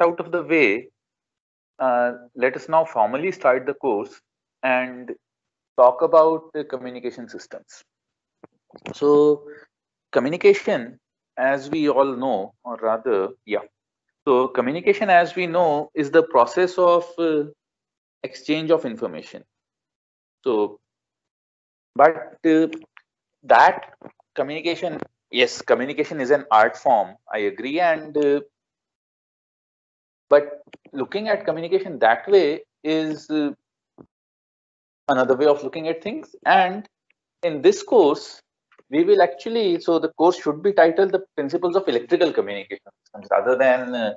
out of the way, uh, let us now formally start the course and talk about the communication systems. So communication, as we all know, or rather, yeah. So communication, as we know, is the process of uh, exchange of information. So, but uh, that communication, yes, communication is an art form. I agree, and uh, but looking at communication that way is uh, another way of looking at things. And in this course, we will actually, so the course should be titled The Principles of Electrical Communication Systems rather than uh,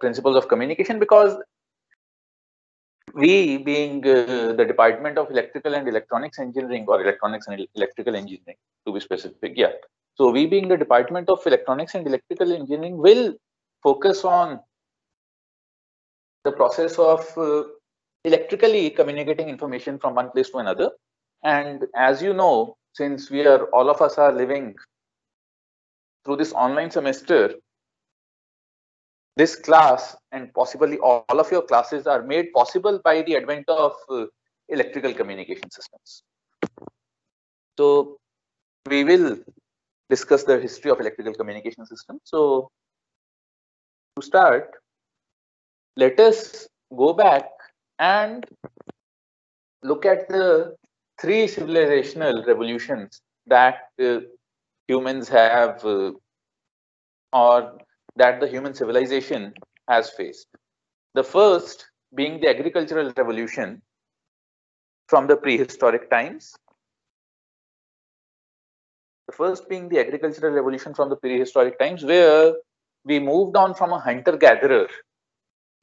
Principles of Communication because we being uh, the Department of Electrical and Electronics Engineering or Electronics and Electrical Engineering to be specific, yeah. So we being the Department of Electronics and Electrical Engineering will focus on the process of uh, electrically communicating information from one place to another. And as you know, since we are all of us are living through this online semester, this class and possibly all of your classes are made possible by the advent of uh, electrical communication systems. So we will discuss the history of electrical communication systems. So to start, let us go back and look at the three civilizational revolutions that uh, humans have uh, or that the human civilization has faced. The first being the agricultural revolution from the prehistoric times. The first being the agricultural revolution from the prehistoric times where we moved on from a hunter-gatherer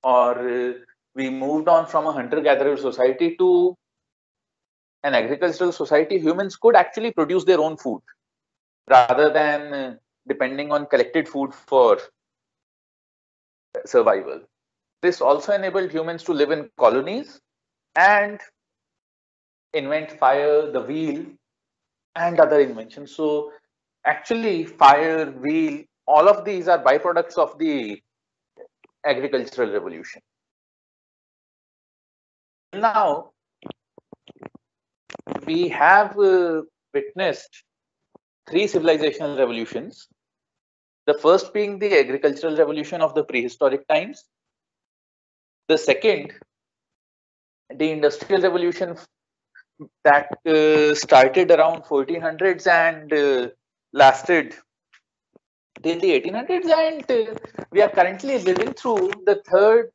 or uh, we moved on from a hunter-gatherer society to an agricultural society, humans could actually produce their own food rather than uh, depending on collected food for survival. This also enabled humans to live in colonies and invent fire, the wheel, and other inventions. So actually fire, wheel, all of these are byproducts of the agricultural revolution. Now, we have uh, witnessed three civilizational revolutions. The first being the agricultural revolution of the prehistoric times. The second, the industrial revolution that uh, started around 1400s and uh, lasted till the 1800s and we are currently living through the third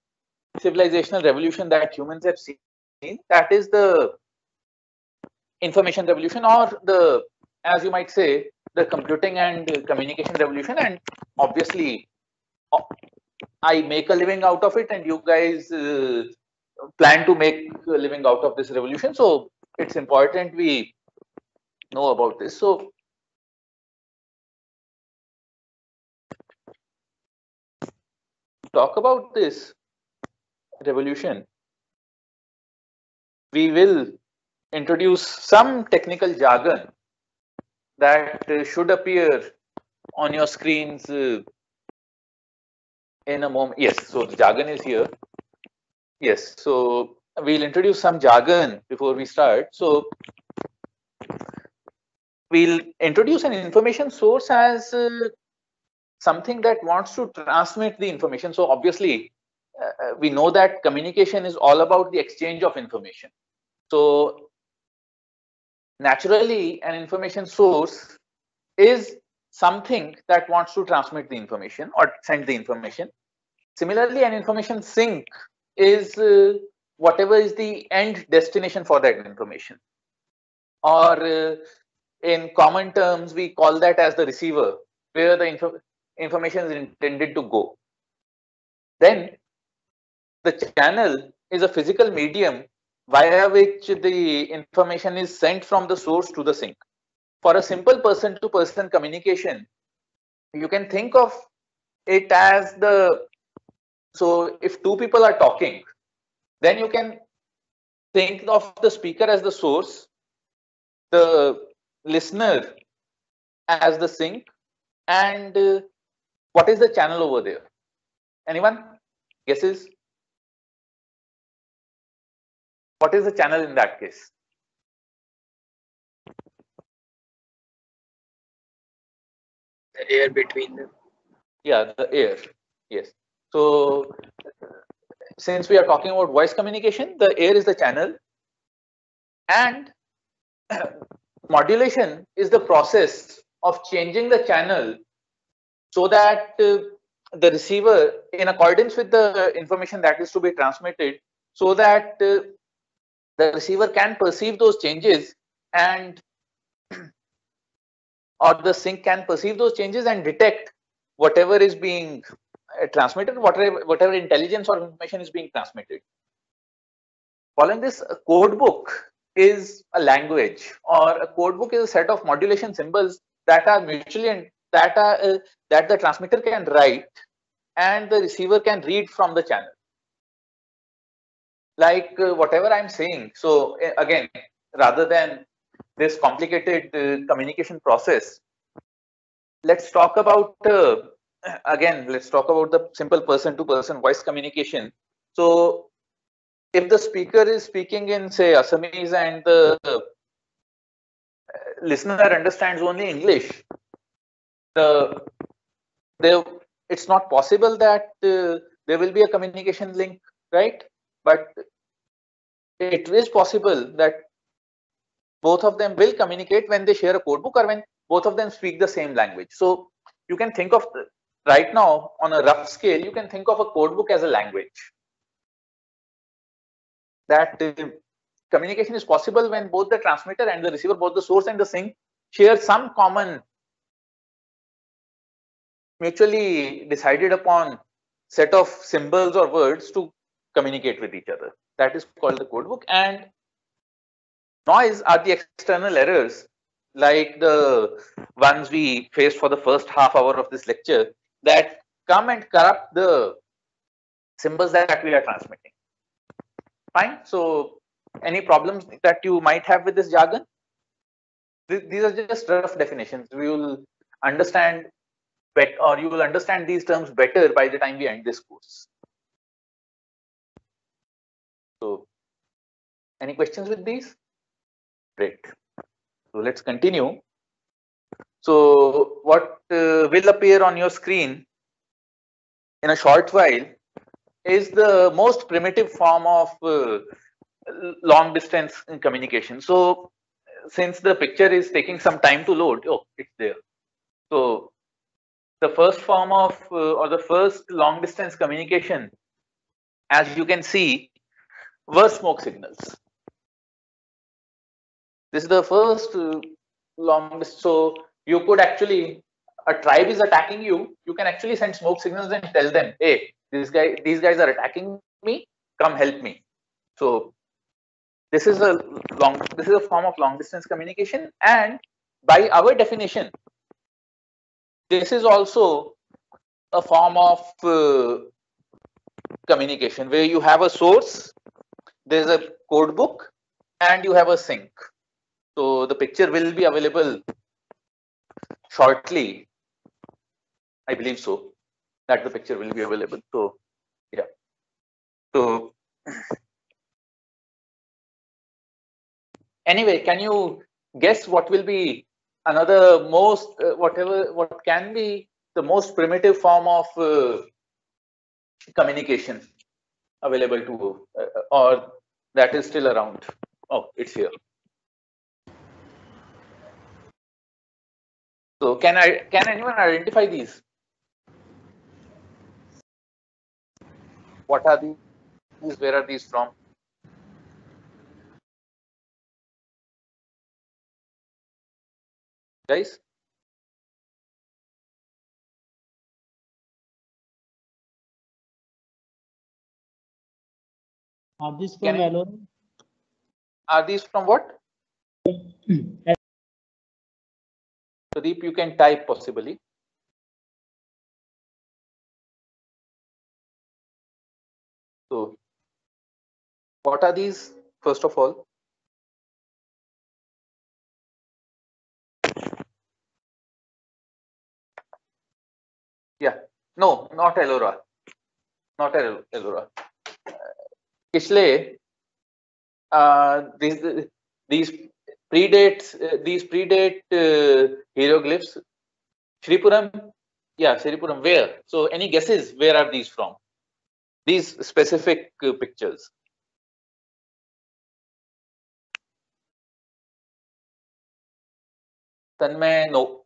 civilizational revolution that humans have seen. That is the information revolution or the as you might say the computing and communication revolution. And obviously i make a living out of it and you guys uh, plan to make a living out of this revolution. So it's important we know about this. So talk about this revolution we will introduce some technical jargon that uh, should appear on your screens uh, in a moment. Yes, so the jargon is here. Yes, so we'll introduce some jargon before we start. So we'll introduce an information source as uh, something that wants to transmit the information. So obviously, uh, we know that communication is all about the exchange of information. So naturally, an information source is something that wants to transmit the information or send the information. Similarly, an information sink is uh, whatever is the end destination for that information. Or uh, in common terms, we call that as the receiver, where the info information is intended to go. Then the channel is a physical medium via which the information is sent from the source to the sink. For a simple person to person communication, you can think of it as the, so if two people are talking, then you can think of the speaker as the source, the listener as the sink, and what is the channel over there? Anyone? Guesses? What is the channel in that case? The air between them. Yeah, the air. Yes. So since we are talking about voice communication, the air is the channel and modulation is the process of changing the channel so that uh, the receiver in accordance with the information that is to be transmitted so that uh, the receiver can perceive those changes and or the sink can perceive those changes and detect whatever is being uh, transmitted, whatever, whatever intelligence or information is being transmitted. Following this, a code book is a language or a code book is a set of modulation symbols that are mutually that uh, that the transmitter can write and the receiver can read from the channel. Like uh, whatever i'm saying so uh, again rather than this complicated communication process let's talk about uh, again let's talk about the simple person to person voice communication. So if the speaker is speaking in say assamese and the listener understands only english the it's not possible that uh, there will be a communication link right? But it is possible that both of them will communicate when they share a codebook or when both of them speak the same language. So you can think of right now on a rough scale you can think of a codebook as a language. That uh, communication is possible when both the transmitter and the receiver both the source and the sink share some common mutually decided upon set of symbols or words to communicate with each other. That is called the codebook. And noise are the external errors like the ones we faced for the first half hour of this lecture that come and corrupt the symbols that we are transmitting. Fine. So any problems that you might have with this jargon? These are just rough definitions. We will understand better or you will understand these terms better by the time we end this course. So any questions with these? Great. So let's continue. So what uh, will appear on your screen in a short while is the most primitive form of uh, long distance communication. So since the picture is taking some time to load, oh, it's there. So the first form of uh, or the first long distance communication as you can see were smoke signals. This is the first uh, long so you could actually a tribe is attacking you you can actually send smoke signals and tell them hey this guy these guys are attacking me come help me. So this is a long this is a form of long distance communication and by our definition this is also a form of uh, communication where you have a source, there's a code book, and you have a sink. So the picture will be available shortly. I believe so, that the picture will be available. So, yeah. So, anyway, can you guess what will be another most uh, whatever what can be the most primitive form of uh, communication available to uh, or that is still around. Oh it's here. So can i can anyone identify these? What are these? Where are these from guys? Are these from Valorant? Are these from what? Sudeep, you can type possibly. So, what are these first of all? No, not Ellora. not Ellora. Kishle, uh, these these predates uh, these predate uh, hieroglyphs. Sripuram, yeah, Sripuram. Where? So, any guesses? Where are these from? These specific uh, pictures. Tanmay, no.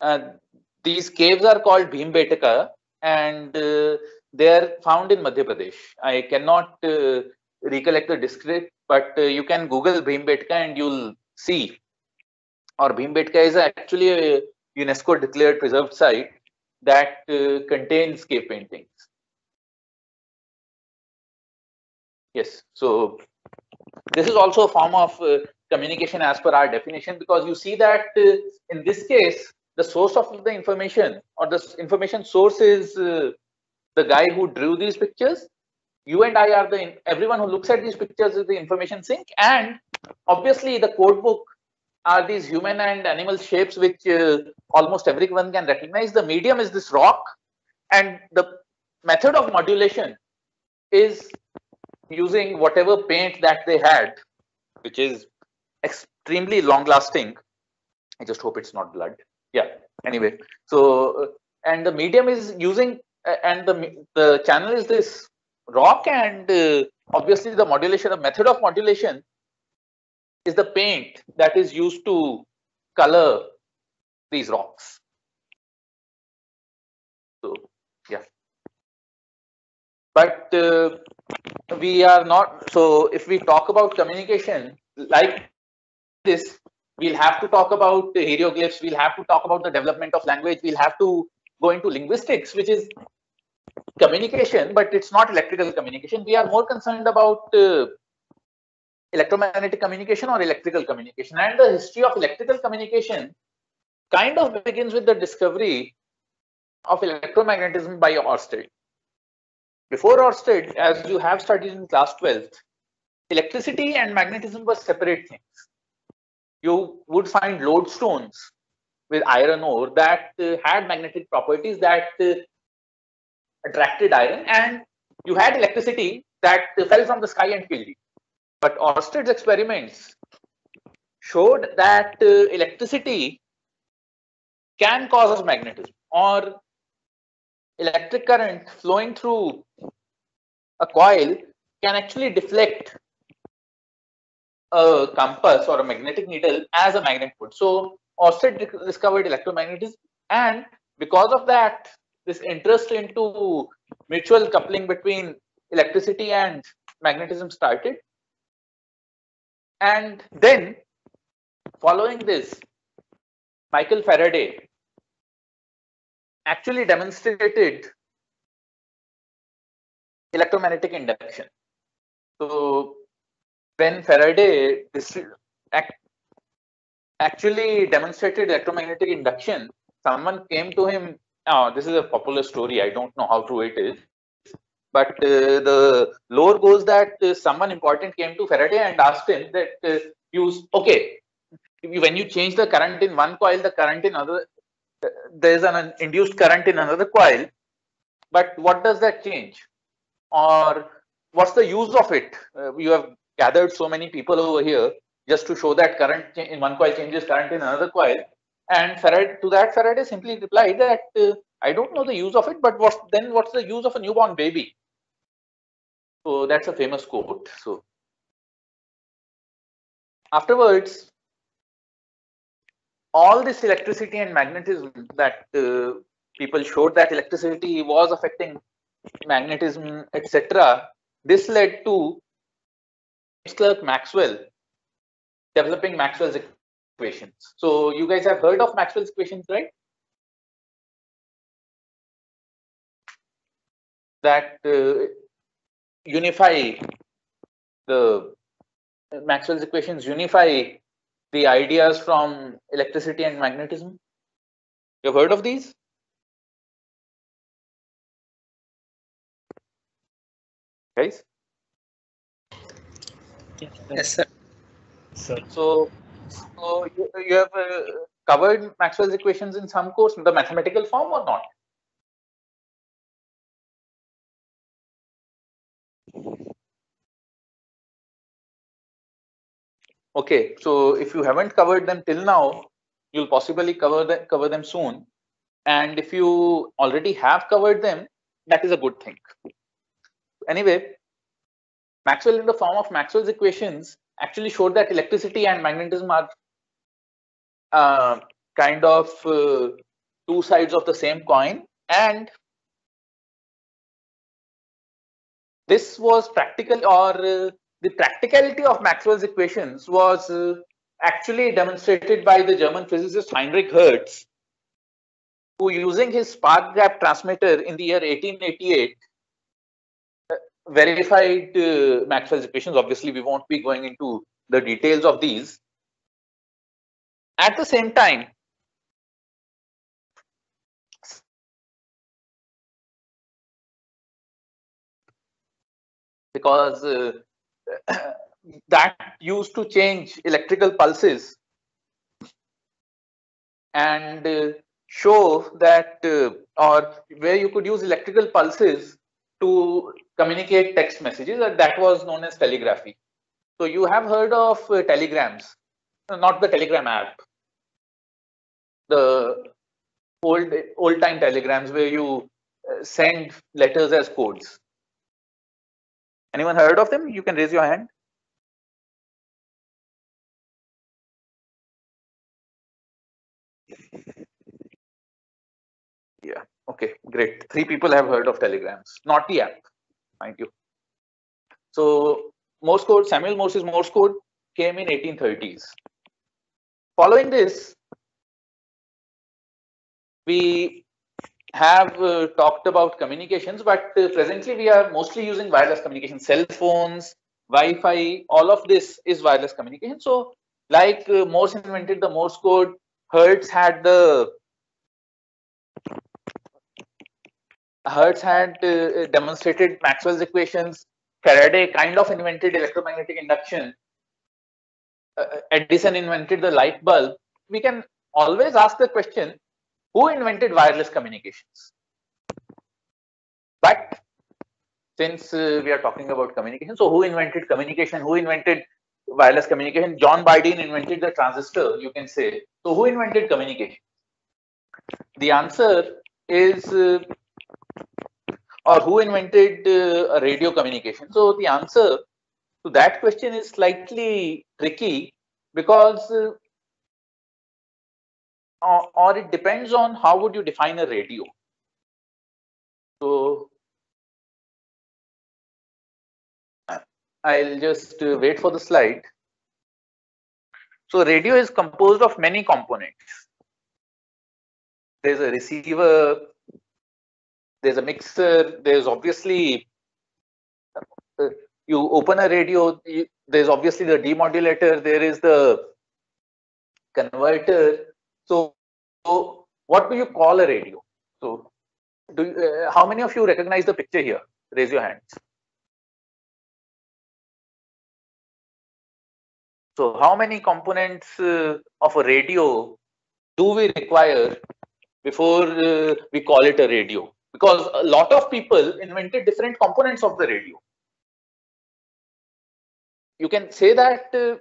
Uh, these caves are called Bhimbetka and uh, they are found in Madhya Pradesh. I cannot uh, recollect the district, but uh, you can Google Bhimbetka and you'll see. Or Bhimbetka is actually a UNESCO declared preserved site that uh, contains cave paintings. Yes, so this is also a form of uh, communication as per our definition because you see that uh, in this case the source of the information or the information source is uh, the guy who drew these pictures. You and i are the everyone who looks at these pictures is the information sink. And obviously the code book are these human and animal shapes which uh, almost everyone can recognize. The medium is this rock. And the method of modulation is using whatever paint that they had which is extremely long lasting i just hope it's not blood yeah anyway. So uh, and the medium is using uh, and the the channel is this rock and uh, obviously the modulation the method of modulation is the paint that is used to color these rocks. So yeah. But uh, we are not so if we talk about communication like this we'll have to talk about the hieroglyphs, we'll have to talk about the development of language, we'll have to go into linguistics, which is communication, but it's not electrical communication. We are more concerned about uh, electromagnetic communication or electrical communication. And the history of electrical communication kind of begins with the discovery of electromagnetism by Oersted. Before Oersted, as you have studied in class 12, electricity and magnetism were separate things you would find lodestones with iron ore that uh, had magnetic properties that uh, attracted iron and you had electricity that fell from the sky and killed you. But Oersted's experiments showed that uh, electricity can cause magnetism or electric current flowing through a coil can actually deflect a compass or a magnetic needle as a magnet would. So Oersted discovered electromagnetism and because of that, this interest into mutual coupling between electricity and magnetism started. And then following this, Michael Faraday actually demonstrated electromagnetic induction. So when Faraday actually demonstrated electromagnetic induction, someone came to him. Oh, this is a popular story. I don't know how true it is. But uh, the lore goes that uh, someone important came to Faraday and asked him that uh, use okay when you change the current in one coil, the current in other uh, there is an induced current in another coil. But what does that change? Or what's the use of it? Uh, you have gathered so many people over here just to show that current in one coil changes current in another coil. And Faraday, to that Faraday simply replied that uh, I don't know the use of it, but what's then what's the use of a newborn baby? So that's a famous quote. So afterwards, all this electricity and magnetism that uh, people showed that electricity was affecting magnetism, etc. This led to Clerk Maxwell developing Maxwell's equations. So you guys have heard of Maxwell's equations, right? That uh, unify the Maxwell's equations unify the ideas from electricity and magnetism. You've heard of these? Guys? Yes, sir. Sir, So, so you, you have uh, covered Maxwell's equations in some course, in the mathematical form or not? Okay, so if you haven't covered them till now, you'll possibly cover them cover them soon. And if you already have covered them, that is a good thing. Anyway, Maxwell in the form of Maxwell's equations actually showed that electricity and magnetism are uh, kind of uh, two sides of the same coin. And this was practical or uh, the practicality of Maxwell's equations was uh, actually demonstrated by the German physicist Heinrich Hertz, who using his spark gap transmitter in the year 1888 uh, verified uh, Maxwell's equations. Obviously, we won't be going into the details of these. At the same time, because uh, that used to change electrical pulses and uh, show that uh, or where you could use electrical pulses to communicate text messages and that was known as telegraphy. So you have heard of uh, telegrams, not the telegram app, the old old time telegrams where you uh, send letters as codes. Anyone heard of them? You can raise your hand. Yeah, okay, great. Three people have heard of telegrams, not the app, mind you. So Morse code, Samuel Morse's Morse code came in 1830s. Following this, we have uh, talked about communications, but uh, presently we are mostly using wireless communication, cell phones, Wi-Fi, all of this is wireless communication. So like uh, Morse invented the Morse code, Hertz had the Hertz had uh, demonstrated Maxwell's equations. Faraday kind of invented electromagnetic induction. Uh, Edison invented the light bulb. We can always ask the question, who invented wireless communications? But since uh, we are talking about communication, so who invented communication? Who invented wireless communication? John Bardeen invented the transistor, you can say. So who invented communication? The answer is uh, or who invented uh, radio communication? So the answer to that question is slightly tricky because uh, or, or, it depends on how would you define a radio. So I'll just uh, wait for the slide. So radio is composed of many components. There's a receiver, there's a mixer, there's obviously, uh, you open a radio, you, there's obviously the demodulator, there is the converter. So, so what do you call a radio? So do you, uh, how many of you recognize the picture here? Raise your hands. So how many components uh, of a radio do we require before uh, we call it a radio? Because a lot of people invented different components of the radio. You can say that uh,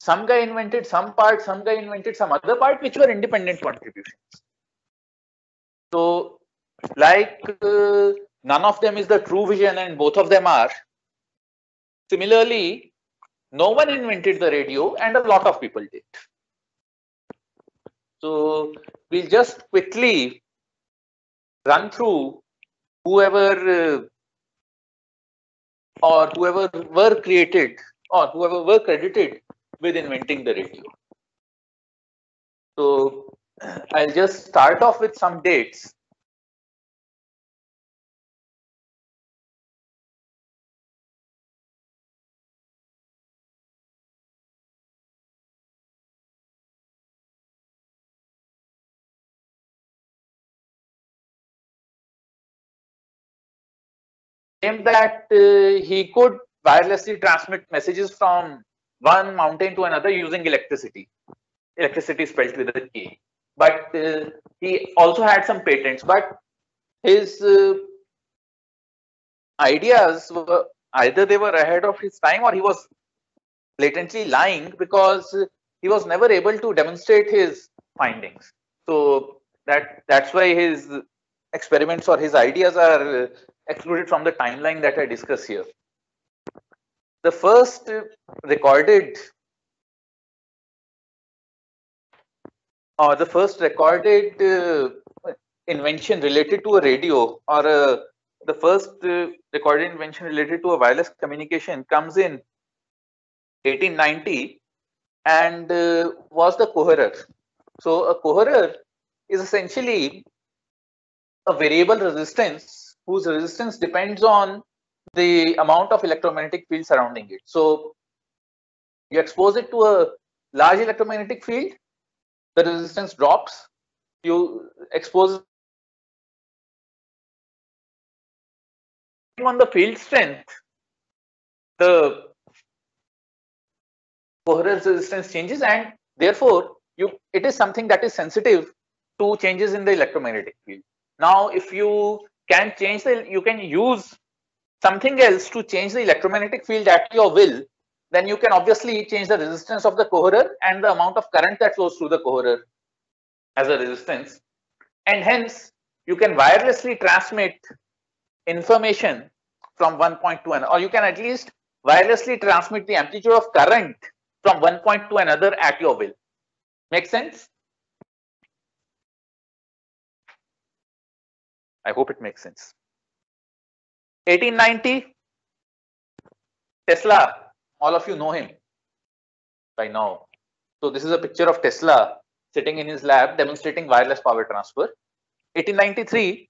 some guy invented some part, some guy invented some other part, which were independent contributions. So, like uh, none of them is the true vision and both of them are. Similarly, no one invented the radio and a lot of people did. So, we'll just quickly run through whoever uh, or whoever were created or whoever were credited with inventing the radio. So I'll just start off with some dates. Claimed that uh, he could wirelessly transmit messages from one mountain to another using electricity. Electricity spelled with a K. But uh, he also had some patents, but his uh, ideas were either they were ahead of his time or he was blatantly lying because he was never able to demonstrate his findings. So that that's why his experiments or his ideas are excluded from the timeline that I discuss here. The first recorded or the first recorded uh, invention related to a radio or a, the first uh, recorded invention related to a wireless communication comes in 1890 and uh, was the coherer. So a coherer is essentially a variable resistance whose resistance depends on the amount of electromagnetic field surrounding it. So you expose it to a large electromagnetic field, the resistance drops. You expose on the field strength, the coherer's resistance changes and therefore you it is something that is sensitive to changes in the electromagnetic field. Now if you can change the you can use something else to change the electromagnetic field at your will then you can obviously change the resistance of the coherer and the amount of current that flows through the coherer as a resistance and hence you can wirelessly transmit information from one point to another or you can at least wirelessly transmit the amplitude of current from one point to another at your will. Make sense? I hope it makes sense. 1890, Tesla, all of you know him by now. So this is a picture of Tesla sitting in his lab demonstrating wireless power transfer. 1893,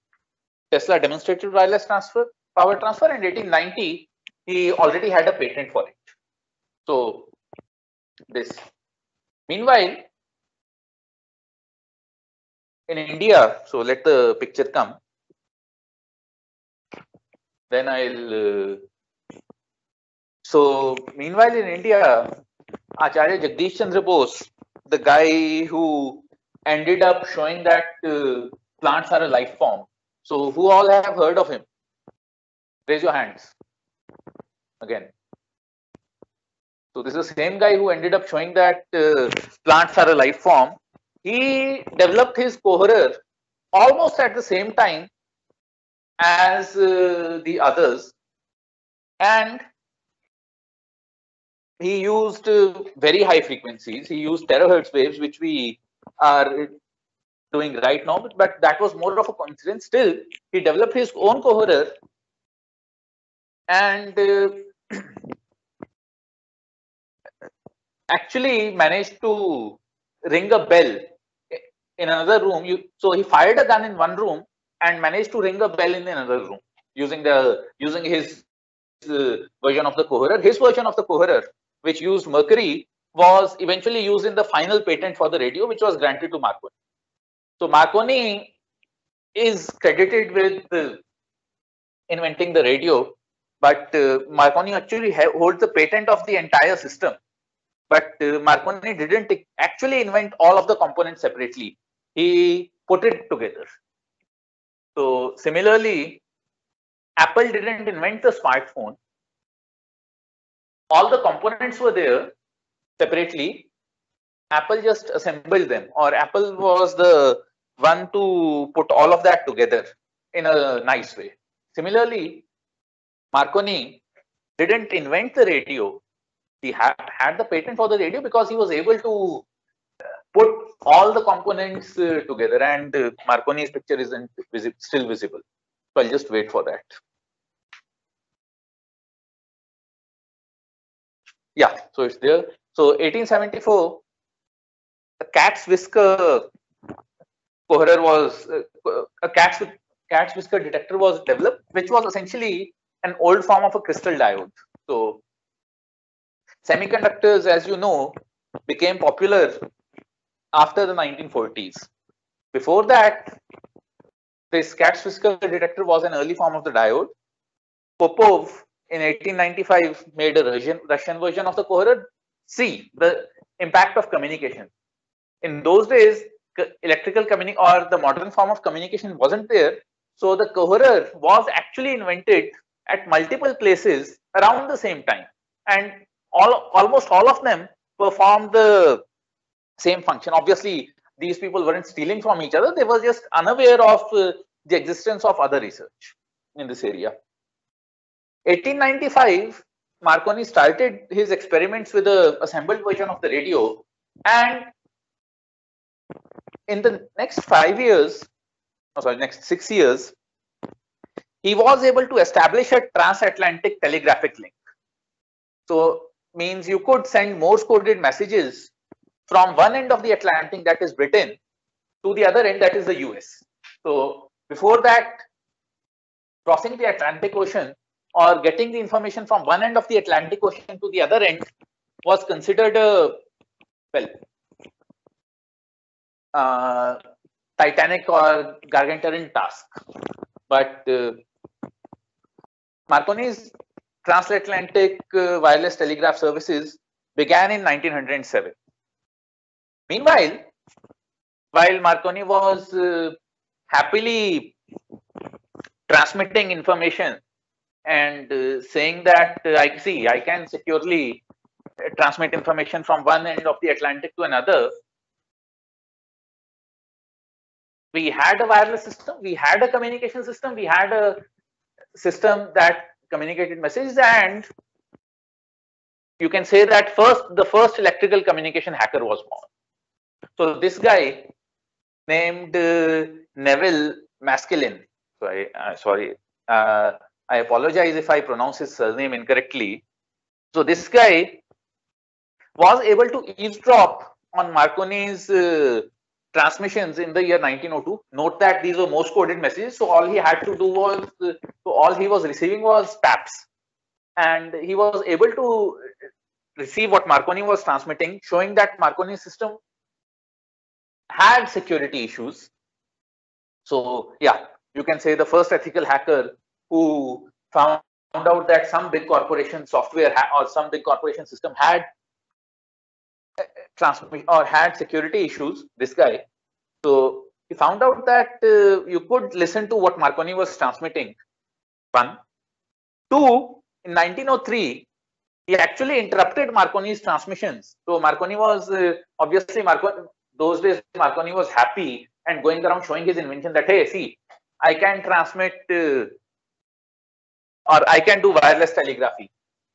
Tesla demonstrated wireless transfer, power transfer and 1890, he already had a patent for it. So this. Meanwhile, in India, so let the picture come. Then I'll. Uh, so meanwhile, in India, Acharya Jagdish Chandra Bose, the guy who ended up showing that uh, plants are a life form. So who all have heard of him? Raise your hands. Again. So this is the same guy who ended up showing that uh, plants are a life form. He developed his coherer almost at the same time as uh, the others and he used uh, very high frequencies. He used terahertz waves, which we are doing right now, but, that was more of a coincidence. Still, he developed his own coherer and uh, actually managed to ring a bell in another room. You, so he fired a gun in one room and managed to ring a bell in another room using the using his uh, version of the coherer. His version of the coherer, which used mercury, was eventually used in the final patent for the radio, which was granted to Marconi. So Marconi is credited with uh, inventing the radio, but uh, Marconi actually holds the patent of the entire system but uh, Marconi didn't actually invent all of the components separately. He put it together. So similarly, Apple didn't invent the smartphone. All the components were there separately. Apple just assembled them or Apple was the one to put all of that together in a nice way. Similarly, Marconi didn't invent the radio, he ha had the patent for the radio because he was able to put all the components uh, together and uh, Marconi's picture isn't visi still visible. So I'll just wait for that. Yeah, so it's there. So 1874, the cat's whisker coherer was uh, a cat's cat's whisker detector was developed, which was essentially an old form of a crystal diode. So Semiconductors, as you know, became popular after the 1940s. Before that, this whisker detector was an early form of the diode. Popov in 1895 made a Russian, Russian version of the coherer. See the impact of communication. In those days, electrical communication or the modern form of communication wasn't there. So the coherer was actually invented at multiple places around the same time and all almost all of them performed the same function. Obviously these people weren't stealing from each other. They were just unaware of uh, the existence of other research in this area. 1895 marconi started his experiments with a assembled version of the radio. And in the next 5 years oh sorry next 6 years he was able to establish a transatlantic telegraphic link. So means you could send Morse coded messages from one end of the Atlantic that is Britain to the other end that is the US. So before that crossing the Atlantic Ocean or getting the information from one end of the Atlantic Ocean to the other end was considered a well uh, titanic or gargantuan task but uh, Marconi's transatlantic uh, wireless telegraph services began in 1907. Meanwhile, while Marconi was uh, happily transmitting information and uh, saying that uh, I see I can securely uh, transmit information from one end of the Atlantic to another, we had a wireless system, we had a communication system, we had a system that communicated messages and you can say that first the first electrical communication hacker was born. So this guy named uh, Neville Maskelyne, sorry, uh, sorry, uh, I apologize if I pronounce his surname incorrectly. So this guy was able to eavesdrop on Marconi's uh, transmissions in the year 1902. Note that these were Morse coded messages. So all he had to do was, so all he was receiving was taps. And he was able to receive what Marconi was transmitting, showing that Marconi's system had security issues. So yeah, you can say the first ethical hacker who found out that some big corporation software or some big corporation system had transmission or had security issues, this guy. So he found out that uh, you could listen to what Marconi was transmitting. One. Two, in 1903, he actually interrupted Marconi's transmissions. So Marconi was uh, obviously Marconi, those days Marconi was happy and going around showing his invention that, hey, see, I can transmit uh, or I can do wireless telegraphy.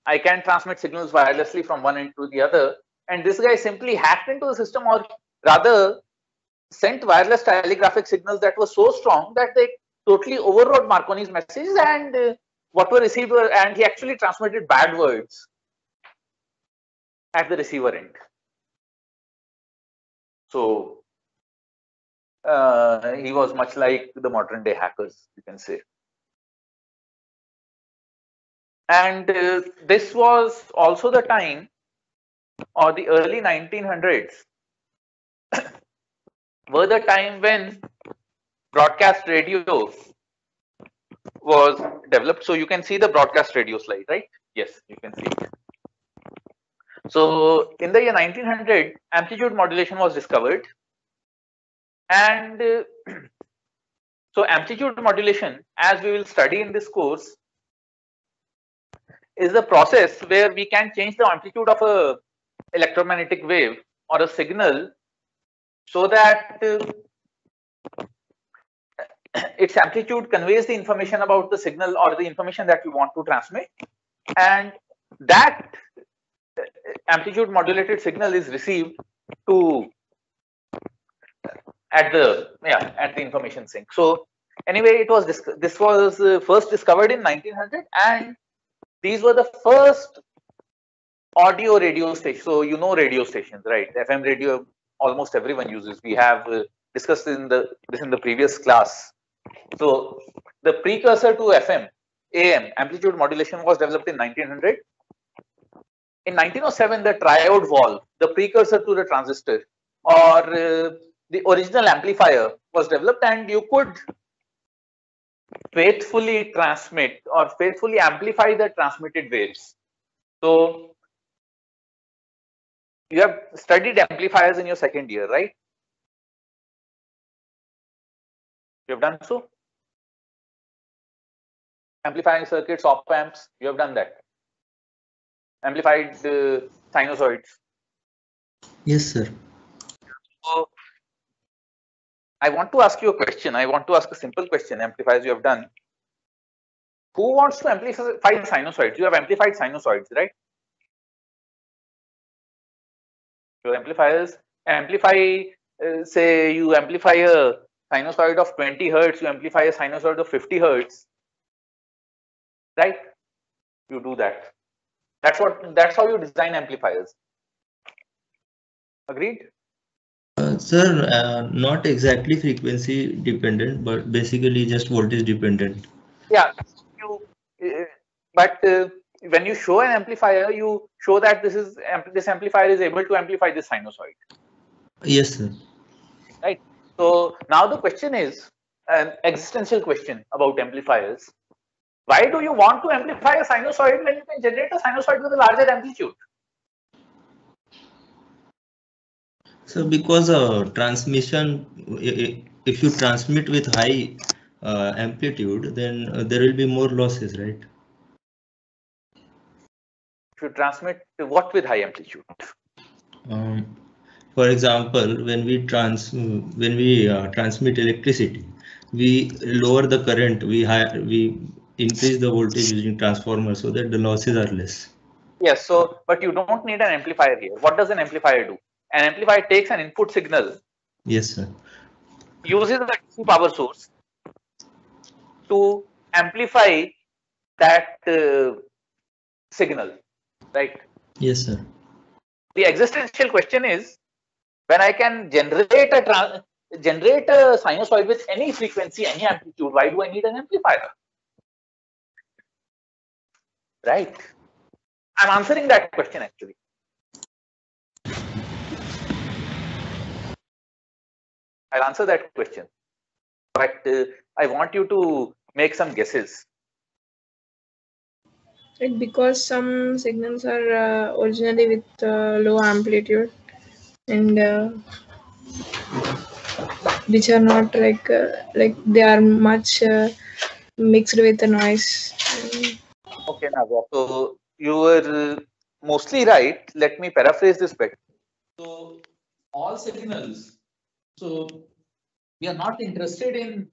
I can transmit signals wirelessly from one end to the other and this guy simply hacked into the system or rather sent wireless telegraphic signals that were so strong that they totally overrode Marconi's messages and uh, what were received were, and he actually transmitted bad words at the receiver end. So uh, he was much like the modern day hackers, you can say. And uh, this was also the time or the early 1900s were the time when broadcast radio was developed. So you can see the broadcast radio slide, right? Yes, you can see it. So in the year 1900, amplitude modulation was discovered. And uh, so amplitude modulation, as we will study in this course, is the process where we can change the amplitude of a electromagnetic wave or a signal so that uh, its amplitude conveys the information about the signal or the information that we want to transmit and that amplitude modulated signal is received to at the yeah at the information sink so anyway it was this this was uh, first discovered in 1900 and these were the first audio radio station. So you know radio stations, right? FM radio, almost everyone uses. We have uh, discussed in the this in the previous class. So the precursor to FM, AM, amplitude modulation was developed in 1900. In 1907, the triode valve, the precursor to the transistor, or uh, the original amplifier was developed, and you could faithfully transmit or faithfully amplify the transmitted waves. So you have studied amplifiers in your second year, right? You have done so? amplifying circuits, op amps. You have done that. Amplified uh, sinusoids. Yes, sir. So I want to ask you a question. I want to ask a simple question. Amplifiers you have done. Who wants to amplify sinusoids? You have amplified sinusoids, right? Your amplifiers amplify, uh, say you amplify a sinusoid of 20 hertz, you amplify a sinusoid of 50 hertz, right? You do that. That's what. That's how you design amplifiers. Agreed? Uh, sir, uh, not exactly frequency dependent, but basically just voltage dependent. Yeah. You, uh, but uh, when you show an amplifier, you show that this is this amplifier is able to amplify this sinusoid. Yes, sir. Right. So now the question is an existential question about amplifiers. Why do you want to amplify a sinusoid when you can generate a sinusoid with a larger amplitude? So because uh, transmission, if you transmit with high uh, amplitude, then uh, there will be more losses, right? If you transmit what with high amplitude? Um, for example, when we trans when we uh, transmit electricity, we lower the current, we high, we increase the voltage using transformer so that the losses are less. Yes, so but you don't need an amplifier here. What does an amplifier do? An amplifier takes an input signal, Yes, sir. uses a DC power source to amplify that uh, signal, right? Yes, sir. the existential question is when I can generate a generate a sinusoid with any frequency, any amplitude, why do I need an amplifier? Right? I'm answering that question actually. I'll answer that question, but uh, I want you to make some guesses. Like because some signals are uh, originally with uh, low amplitude and uh, which are not like uh, like they are much uh, mixed with the noise. Okay, Naga. So you were uh, mostly right. Let me paraphrase this better. So all signals. So we are not interested in.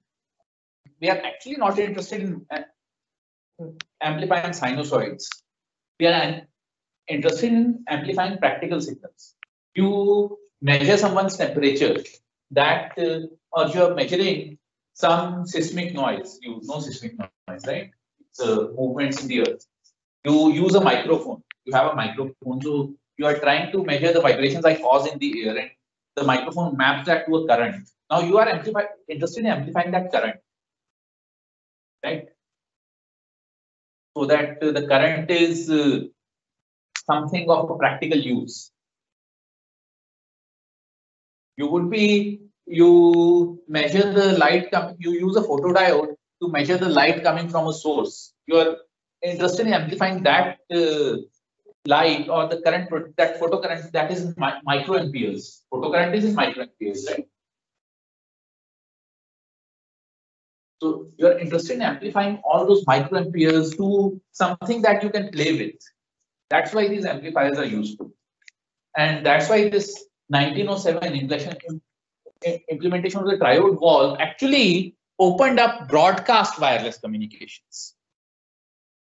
We are actually not interested in uh, amplifying sinusoids. We are interested in amplifying practical signals. You measure someone's temperature. That uh, or you are measuring some seismic noise. You know seismic noise, right? Uh, movements in the earth. You use a microphone. You have a microphone, so you are trying to measure the vibrations I cause in the air, and the microphone maps that to a current. Now you are interested in amplifying that current, right? So that uh, the current is uh, something of a practical use. You would be you measure the light coming. You use a photodiode to measure the light coming from a source. You are interested in amplifying that uh, light or the current that photocurrent that is mi- microamperes. Photocurrent is in microamperes, right? So you are interested in amplifying all those microamperes to something that you can play with. That's why these amplifiers are useful, and that's why this 1907 implementation implementation of the triode valve actually opened up broadcast wireless communications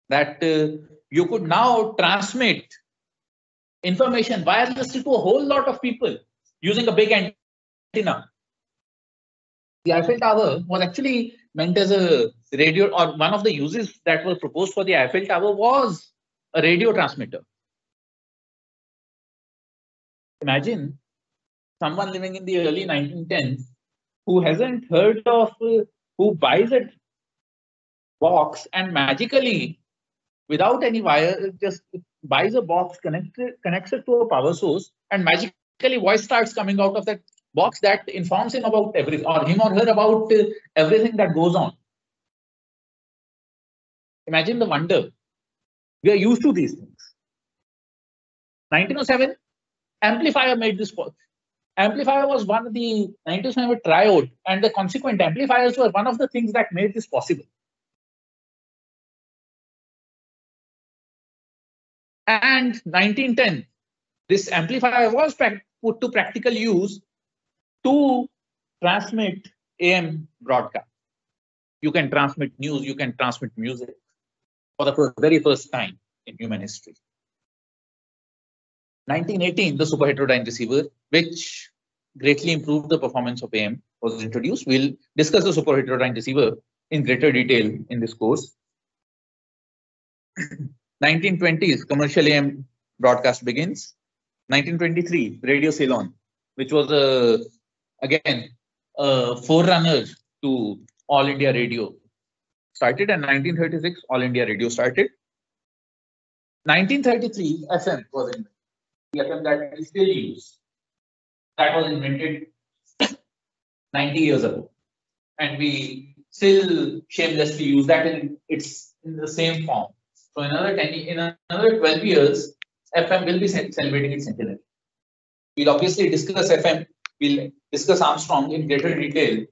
that uh, you could now transmit information wirelessly to a whole lot of people using a big antenna. The Eiffel Tower was actually meant as a radio, or one of the uses that were proposed for the Eiffel Tower was a radio transmitter. Imagine someone living in the early 1910s who hasn't heard of, uh, who buys a box and magically without any wire, just buys a box, connects it, connects it to a power source, and magically voice starts coming out of that box that informs him about everything, or him or her about uh, everything that goes on. Imagine the wonder. We are used to these things. 1907, amplifier made this amplifier was one of the 927 triode and the consequent amplifiers were one of the things that made this possible. And 1910, this amplifier was put to practical use to transmit AM broadcast. You can transmit news, you can transmit music for the very first time in human history. 1918, the super heterodyne receiver, which greatly improved the performance of AM, was introduced. We'll discuss the super heterodyne receiver in greater detail in this course. 1920s, commercial AM broadcast begins. 1923, Radio Ceylon, which was a again a forerunner to All India Radio, started, and 1936, All India Radio started. 1933, FM was invented. The that we still use. That was invented 90 years ago, and we still shamelessly use that in it's in the same form. So in another 10, in another 12 years, FM will be celebrating its centenary. We'll obviously discuss FM, we'll discuss Armstrong in greater detail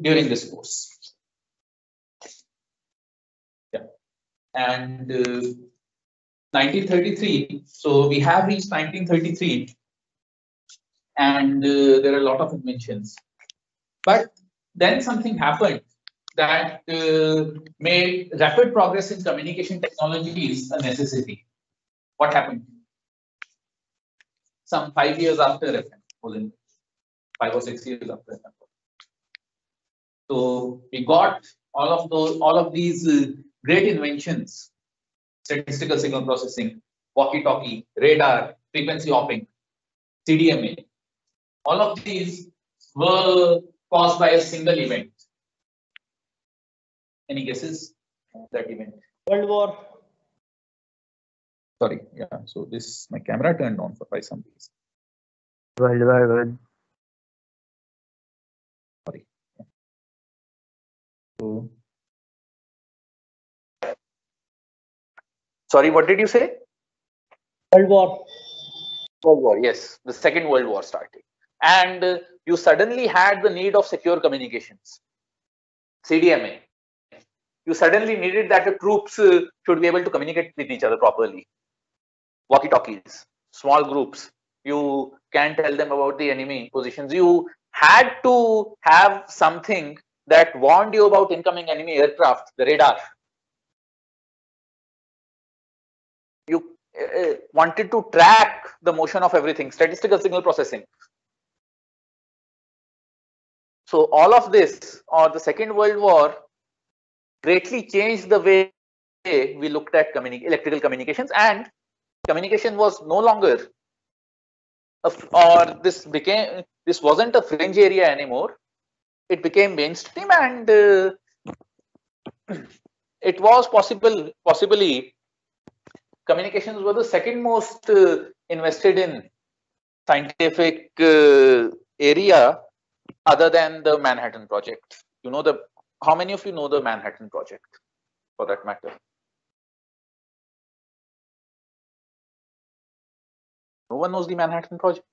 during this course. Yeah. And uh, 1933, so we have reached 1933 and uh, there are a lot of inventions. But then something happened that uh, made rapid progress in communication technologies a necessity. What happened? Some five years after FM was five or six years after. So we got all of those, all of these uh, great inventions: statistical signal processing, walkie-talkie, radar, frequency hopping, CDMA. All of these were caused by a single event any guesses that event? World War. Sorry, yeah. So this my camera turned on for by some reason. World War One. Sorry. So sorry, what did you say? World War. World War. Yes, the Second World War started, and uh, you suddenly had the need of secure communications. CDMA, you suddenly needed that the troops uh, should be able to communicate with each other properly. Walkie talkies, small groups. You can tell them about the enemy positions. You had to have something that warned you about incoming enemy aircraft, the radar. Wanted to track the motion of everything, statistical signal processing. So all of this, or the Second World War, greatly changed the way we looked at communi electrical communications and communication was no longer or this became this wasn't a fringe area anymore it became mainstream and uh, it was possible possibly communications were the second most uh, invested in scientific uh, area other than the manhattan project you know the how many of you know the Manhattan Project, for that matter? No one knows the Manhattan Project.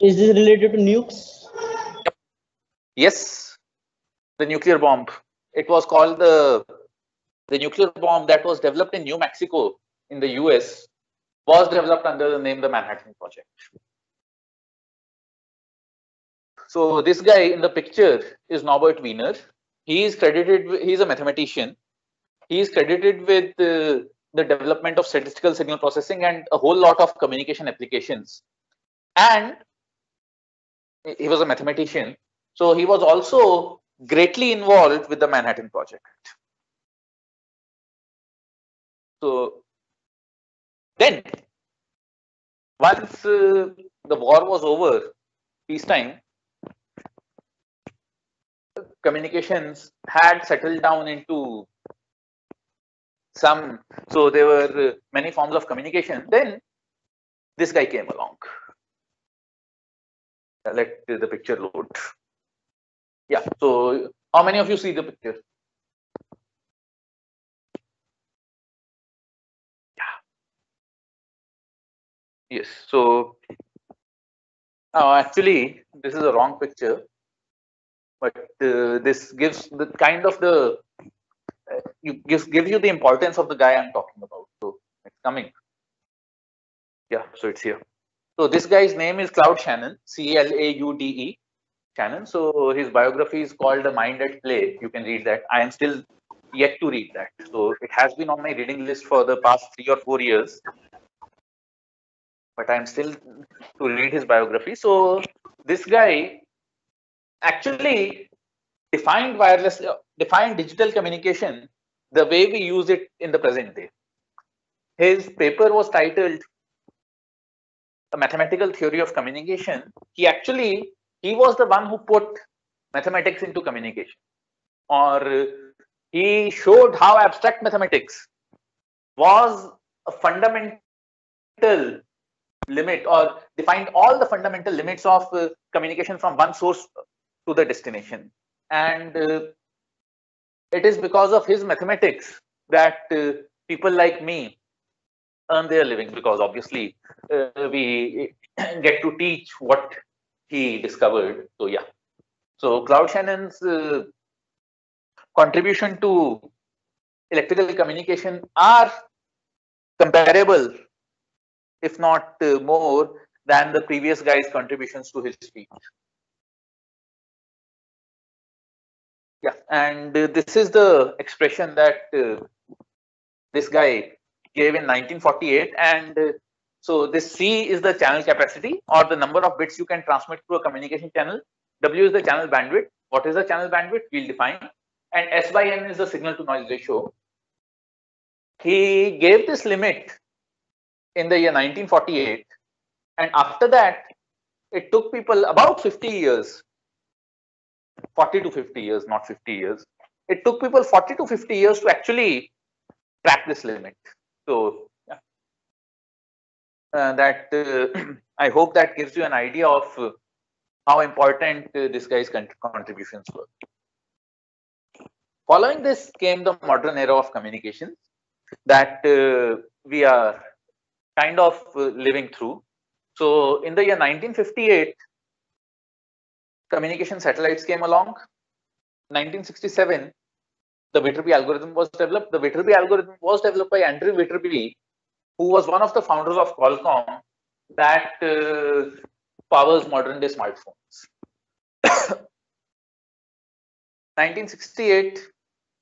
Is this related to nukes? Yes, the nuclear bomb. It was called the the nuclear bomb that was developed in New Mexico in the US was developed under the name the Manhattan Project. So this guy in the picture is Norbert Wiener. He is credited, he is a mathematician. He is credited with uh, the development of statistical signal processing and a whole lot of communication applications. And he was a mathematician. So he was also greatly involved with the Manhattan Project. So then, once uh, the war was over, peacetime, communications had settled down into some, so there were many forms of communication. Then this guy came along. Let the picture load. Yeah, so how many of you see the picture? Yes, so uh, actually, this is a wrong picture but uh, this gives the kind of the uh, you gives gives you the importance of the guy I'm talking about. So it's coming. Yeah, so it's here. So this guy's name is Claude Shannon, C L A U D E, Shannon. So his biography is called The Mind at Play. You can read that. I am still yet to read that. So it has been on my reading list for the past three or four years. But I'm still to read his biography. So this guy actually defined wireless, uh, defined digital communication the way we use it in the present day. His paper was titled A Mathematical Theory of Communication. He actually, he was the one who put mathematics into communication. Or he showed how abstract mathematics was a fundamental limit or defined all the fundamental limits of uh, communication from one source to the destination. And uh, it is because of his mathematics that uh, people like me earn their living because obviously uh, we get to teach what he discovered. So yeah. So Claude Shannon's uh, contribution to electrical communication are comparable, if not uh, more, than the previous guy's contributions to his speech. Yeah, and uh, this is the expression that uh, this guy gave in 1948. And uh, so this C is the channel capacity or the number of bits you can transmit through a communication channel. W is the channel bandwidth. What is the channel bandwidth? We'll define. And S by N is the signal to noise ratio. He gave this limit in the year 1948. And after that, it took people about 50 years 40 to 50 years, not 50 years. It took people 40 to 50 years to actually crack this limit. So. Uh, that uh, I hope that gives you an idea of uh, how important uh, this guy's con contributions were. Following this came the modern era of communications that uh, we are kind of uh, living through. So in the year 1958, communication satellites came along. 1967, the Viterbi algorithm was developed. The Viterbi algorithm was developed by Andrew Viterbi, who was one of the founders of Qualcomm that uh, powers modern day smartphones. 1968,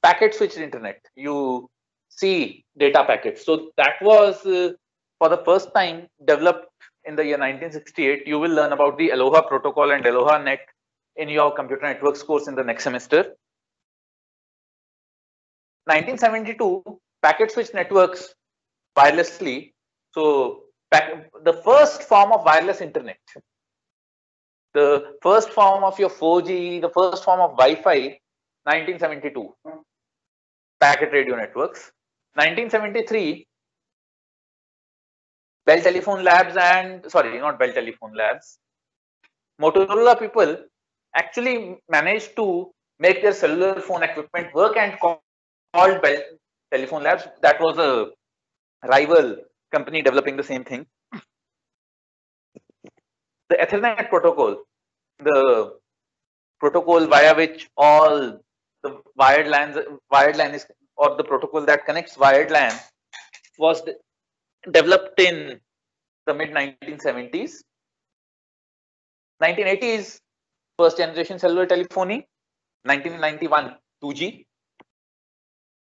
packet switched internet. You see data packets. So that was uh, for the first time developed in the year 1968. You will learn about the Aloha protocol and Aloha net in your computer networks course in the next semester. 1972, packet switch networks wirelessly. So the first form of wireless internet, the first form of your 4G, the first form of Wi-Fi, 1972, packet radio networks. 1973, Bell Telephone Labs and, sorry, not Bell Telephone Labs, Motorola people actually managed to make their cellular phone equipment work and called Bell Telephone Labs. That was a rival company developing the same thing. The Ethernet protocol, the protocol via which all the wired LANs, wired LAN is, or the protocol that connects wired LAN was developed in the mid 1970s. 1980s, first generation cellular telephony, 1991 2G,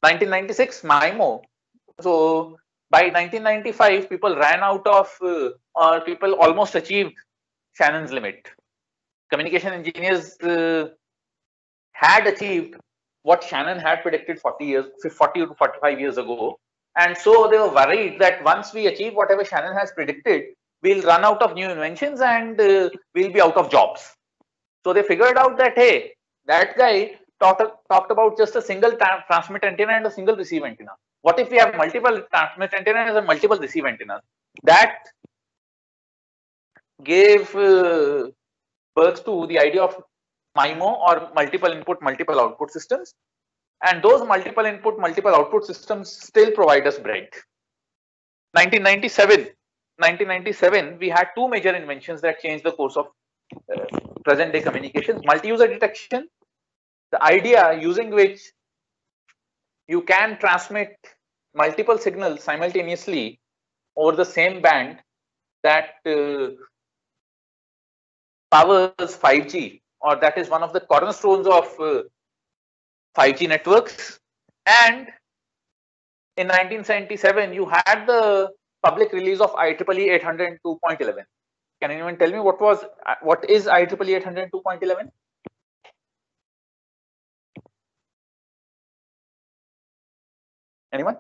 1996 MIMO. So by 1995, people ran out of, uh, or people almost achieved Shannon's limit. Communication engineers uh, had achieved what Shannon had predicted 40 years, 40 to 45 years ago. And so they were worried that once we achieve whatever Shannon has predicted, we'll run out of new inventions and uh, we'll be out of jobs. So they figured out that, hey, that guy talked, talked about just a single tra transmit antenna and a single receive antenna. What if we have multiple transmit antennas and multiple receive antennas? That gave uh, birth to the idea of MIMO or multiple input, multiple output systems. And those multiple input, multiple output systems still provide us bread. 1997, 1997, we had two major inventions that changed the course of uh, present day communications, multi-user detection, the idea using which you can transmit multiple signals simultaneously over the same band that uh, powers 5G or that is one of the cornerstones of uh, 5G networks. And in 1977, you had the public release of IEEE 802.11. Can anyone tell me what was uh, what is IEEE 802.11? Anyone?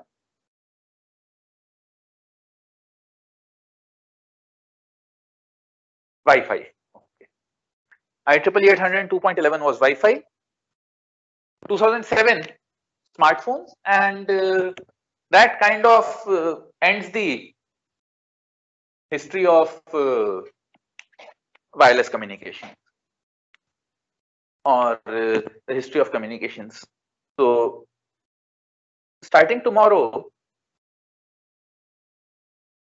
Wi-Fi. Okay. IEEE 802.11 was Wi-Fi. 2007 smartphones and uh, that kind of uh, ends the history of uh, wireless communication or uh, the history of communications. So starting tomorrow,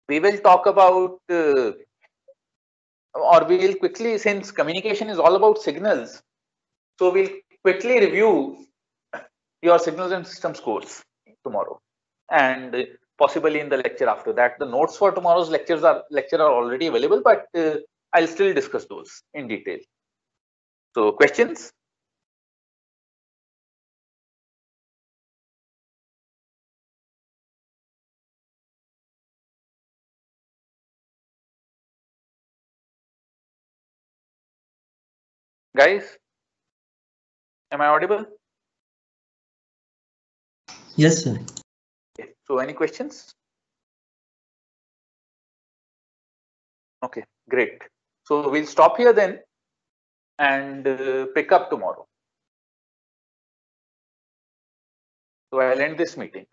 we will talk about uh, or we will quickly since communication is all about signals so we'll quickly review your signals and systems course tomorrow. And possibly in the lecture after that. The notes for tomorrow's lectures are lecture are already available but uh, i'll still discuss those in detail. So questions? Guys am i audible Yes, sir. Okay. So any questions? Okay, great. So we'll stop here then and uh, pick up tomorrow. So I'll end this meeting.